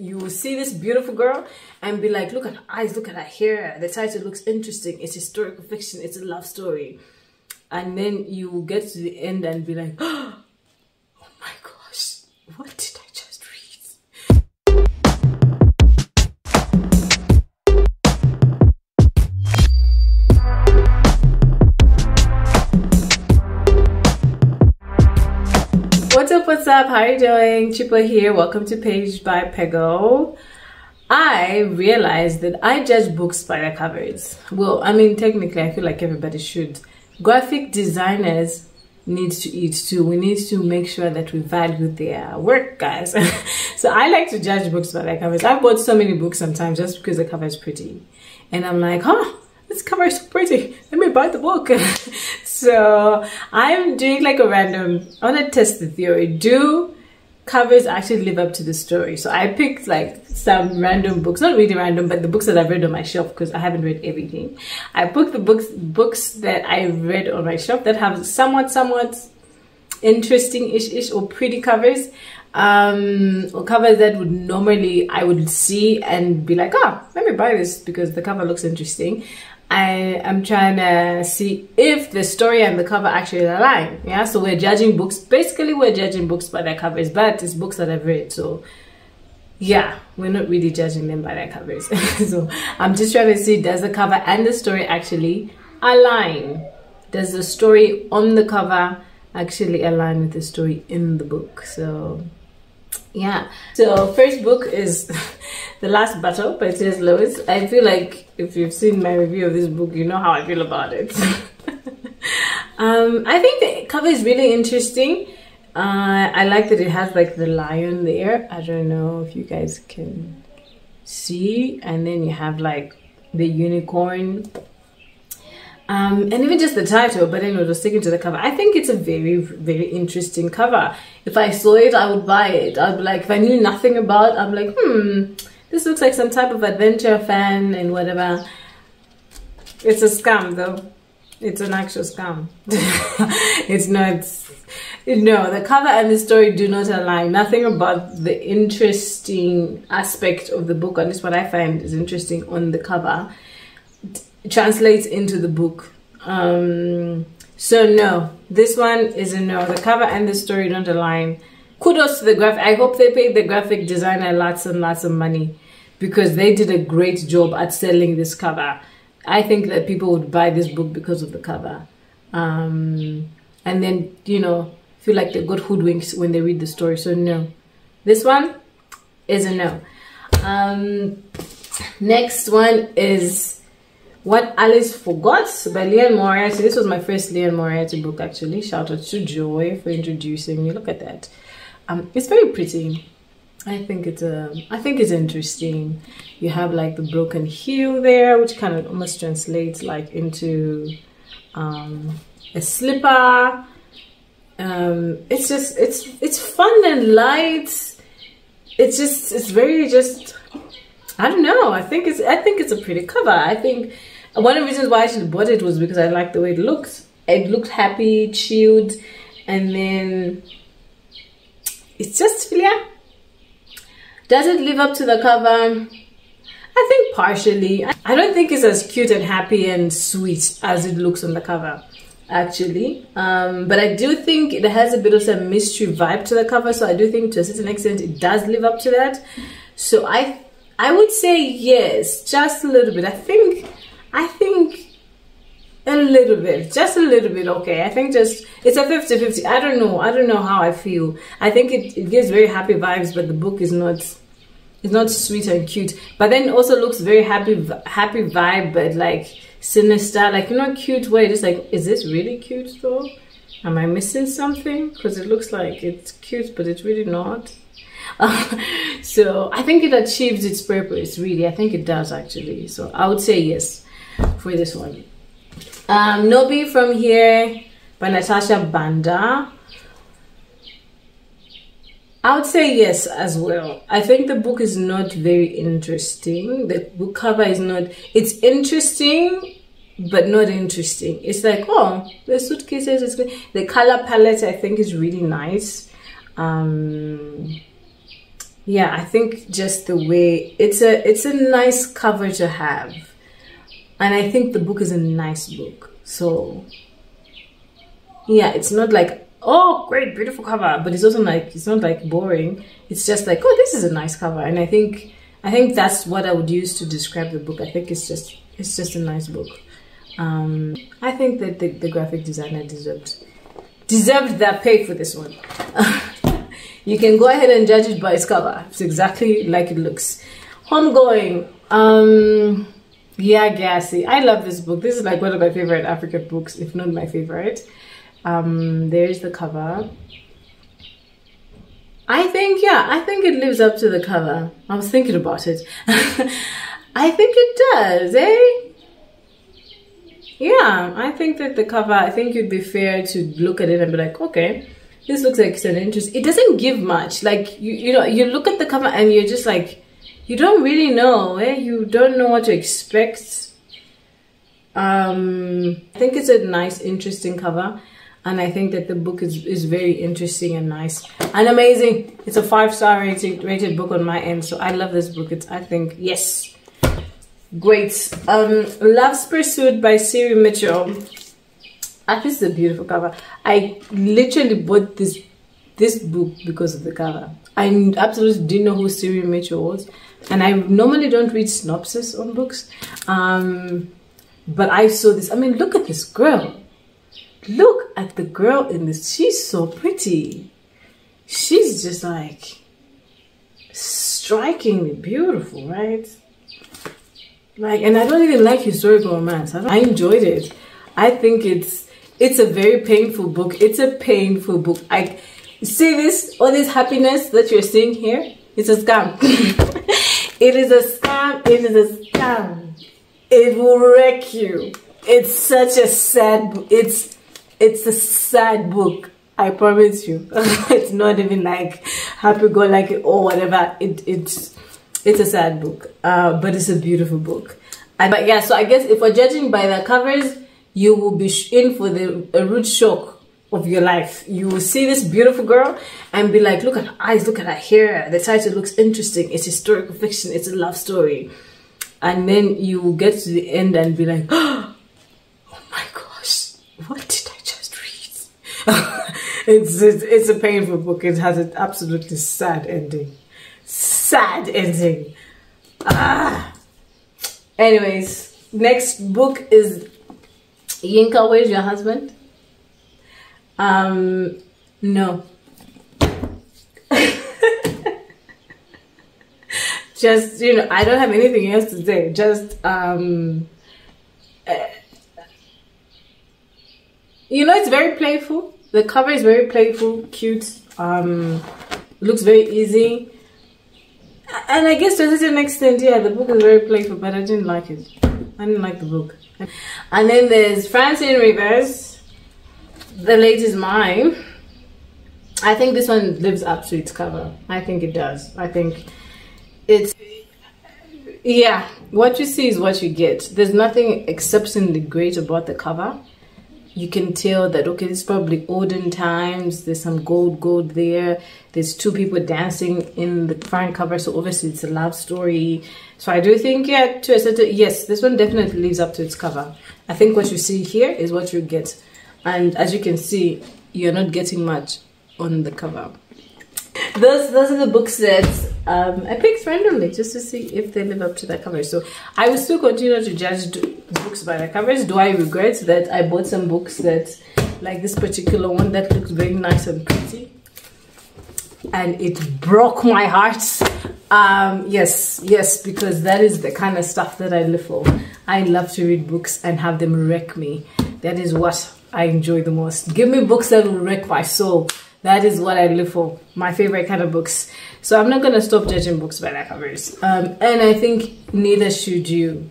you see this beautiful girl and be like, look at her eyes, look at her hair. The title looks interesting. It's historical fiction. It's a love story. And then you will get to the end and be like, oh my gosh, what did up. How are you doing? Chipa here. Welcome to Paged by Pego. I realized that I judge books by their covers. Well, I mean, technically, I feel like everybody should. Graphic designers need to eat too. We need to make sure that we value their work, guys. so I like to judge books by their covers. I've bought so many books sometimes just because the cover is pretty. And I'm like, huh, this cover is so pretty. Let me buy the book. so I'm doing like a random, I want to test the theory. Do covers actually live up to the story? So I picked like some random books, not really random, but the books that I've read on my shelf because I haven't read everything. I picked the books, books that I read on my shelf that have somewhat, somewhat interesting-ish-ish or pretty covers um or covers that would normally I would see and be like, oh, let me buy this because the cover looks interesting. I am trying to see if the story and the cover actually align. Yeah, so we're judging books. Basically, we're judging books by their covers, but it's books that I've read. So, yeah, we're not really judging them by their covers. so, I'm just trying to see does the cover and the story actually align? Does the story on the cover actually align with the story in the book? So, yeah. So first book is the last battle by cs lewis. I feel like if you've seen my review of this book you know how i feel about it. Um i think the cover is really interesting. Uh i like that it has like the lion there. I don't know if you guys can see. And then you have like the unicorn um, and even just the title, but anyway, just sticking to the cover. I think it's a very, very interesting cover. If I saw it, I would buy it. I'd be like, if I knew nothing about, I'm like, hmm, this looks like some type of adventure fan and whatever. It's a scam though. It's an actual scam. it's not. No, the cover and the story do not align. Nothing about the interesting aspect of the book, and this what I find is interesting on the cover translates into the book. Um, so no, this one is a no. The cover and the story don't align. Kudos to the graphic. I hope they paid the graphic designer lots and lots of money because they did a great job at selling this cover. I think that people would buy this book because of the cover. Um, and then, you know, feel like they got hoodwinked when they read the story. So no, this one is a no. Um, next one is what Alice Forgot by Liane Moriarty. This was my first Liane Moriarty book actually. Shout out to Joy for introducing me. Look at that. Um, it's very pretty. I think it's. Um, I think it's interesting. You have like the broken heel there, which kind of almost translates like into um, a slipper. Um, it's just it's it's fun and light. It's just it's very just I don't know. I think it's I think it's a pretty cover. I think one of the reasons why I actually bought it was because I liked the way it looked. It looked happy, chilled, and then it's just yeah. Does it live up to the cover? I think partially. I don't think it's as cute and happy and sweet as it looks on the cover actually um, but i do think it has a bit of a mystery vibe to the cover so i do think to a certain extent it does live up to that so i I would say yes, just a little bit. I think, I think a little bit, just a little bit. Okay, I think just it's a 50-50. I don't know. I don't know how I feel. I think it, it gives very happy vibes, but the book is not. It's not sweet and cute, but then also looks very happy, happy vibe, but like sinister, like you know, cute way. Just like, is this really cute though? Am I missing something? Because it looks like it's cute, but it's really not. so I think it achieves its purpose, really. I think it does, actually. So I would say yes for this one. Um, Nobi from here by Natasha Banda. I would say yes as well. I think the book is not very interesting. The book cover is not, it's interesting, but not interesting. It's like, oh, the suitcases, is the color palette I think is really nice. Um, yeah, I think just the way it's a it's a nice cover to have, and I think the book is a nice book. So yeah, it's not like oh great beautiful cover, but it's also like it's not like boring. It's just like oh this is a nice cover, and I think I think that's what I would use to describe the book. I think it's just it's just a nice book. Um, I think that the, the graphic designer deserved deserved that pay for this one. you can go ahead and judge it by its cover. It's exactly like it looks. Homegoing. Um, yeah, Gyasi. I love this book. This is like one of my favorite African books, if not my favorite. Um, there's the cover. I think, yeah, I think it lives up to the cover. I was thinking about it. I think it does, eh? Yeah, I think that the cover, I think it'd be fair to look at it and be like, okay, this looks like it's an interest. It doesn't give much. Like, you, you know, you look at the cover and you're just like, you don't really know, eh? You don't know what to expect. Um, I think it's a nice, interesting cover. And I think that the book is, is very interesting and nice and amazing. It's a five star rated, rated book on my end. So I love this book. It's, I think, yes, Great. Um, Love's Pursuit by Siri Mitchell. Ah, this is a beautiful cover. I literally bought this this book because of the cover. I absolutely didn't know who Siri Mitchell was, and I normally don't read synopsis on books. Um, but I saw this. I mean, look at this girl. Look at the girl in this. She's so pretty. She's just like strikingly beautiful, right? Like, and I don't even like historical romance. I, I enjoyed it. I think it's it's a very painful book. It's a painful book. I see this all this happiness that you're seeing here. It's a scam. it is a scam. It is a scam. It will wreck you. It's such a sad. It's it's a sad book. I promise you. it's not even like happy go lucky or whatever. It it's it's a sad book, uh, but it's a beautiful book. And, but yeah, so I guess if we're judging by the covers, you will be in for the a rude shock of your life. You will see this beautiful girl and be like, look at her eyes, look at her hair. The title looks interesting. It's historical fiction. It's a love story. And then you will get to the end and be like, oh my gosh, what did I just read? it's, it's, it's a painful book. It has an absolutely sad ending sad ending. Ah. Anyways, next book is Yinka, where's your husband? Um, no. Just, you know, I don't have anything else to say. Just, um, uh, you know, it's very playful. The cover is very playful, cute, um, looks very easy and I guess to a certain extent, yeah, the book is very playful, but I didn't like it. I didn't like the book. And then there's Francine Rivers, The Late Is Mine. I think this one lives up to its cover. I think it does. I think it's, yeah, what you see is what you get. There's nothing exceptionally great about the cover you can tell that okay it's probably olden times there's some gold gold there there's two people dancing in the front cover so obviously it's a love story so i do think yeah to a certain yes this one definitely lives up to its cover i think what you see here is what you get and as you can see you're not getting much on the cover those those are the books that um, I picked randomly just to see if they live up to that cover. So I will still continue to judge books by the covers. Do I regret that I bought some books that, like this particular one that looks very nice and pretty? And it broke my heart. Um, yes, yes, because that is the kind of stuff that I live for. I love to read books and have them wreck me. That is what I enjoy the most. Give me books that will wreck my soul that is what I live for. My favorite kind of books. So I'm not gonna stop judging books by their covers. Um, and I think neither should you.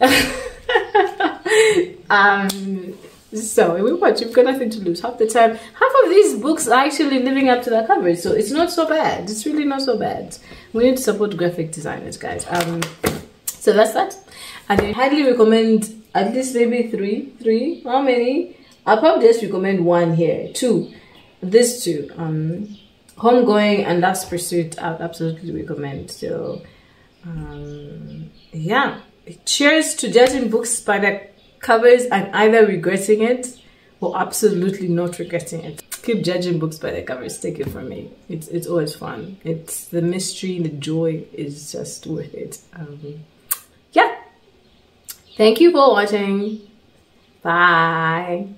um, so we watch. You've got nothing to lose. Half the time, half of these books are actually living up to their covers, so it's not so bad. It's really not so bad. We need to support graphic designers, guys. Um, so that's that. And I highly recommend at least maybe three, three. How many? I'll probably just recommend one here, two these two um homegoing and Love's Pursuit, I would absolutely recommend. So, um, yeah. Cheers to judging books by their covers and either regretting it or absolutely not regretting it. Keep judging books by their covers. Take it from me. It's it's always fun. It's the mystery, the joy is just worth it. Um, yeah. Thank you for watching. Bye.